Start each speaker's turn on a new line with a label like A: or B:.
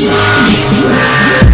A: Yeah.